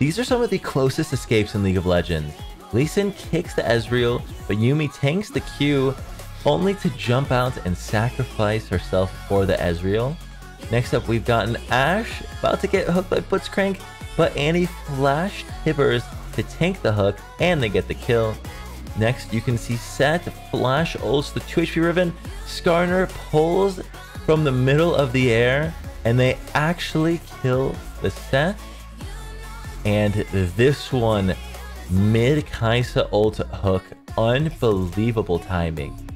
These are some of the closest escapes in League of Legends. Lee Sin kicks the Ezreal, but Yuumi tanks the Q, only to jump out and sacrifice herself for the Ezreal. Next up, we've gotten Ashe, about to get hooked by Blitzcrank, but Annie flashed Tibbers to tank the hook, and they get the kill. Next, you can see Sett flash ults the 2 HP Riven. Skarner pulls from the middle of the air, and they actually kill the Sett. And this one, mid Kai'Sa ult hook, unbelievable timing.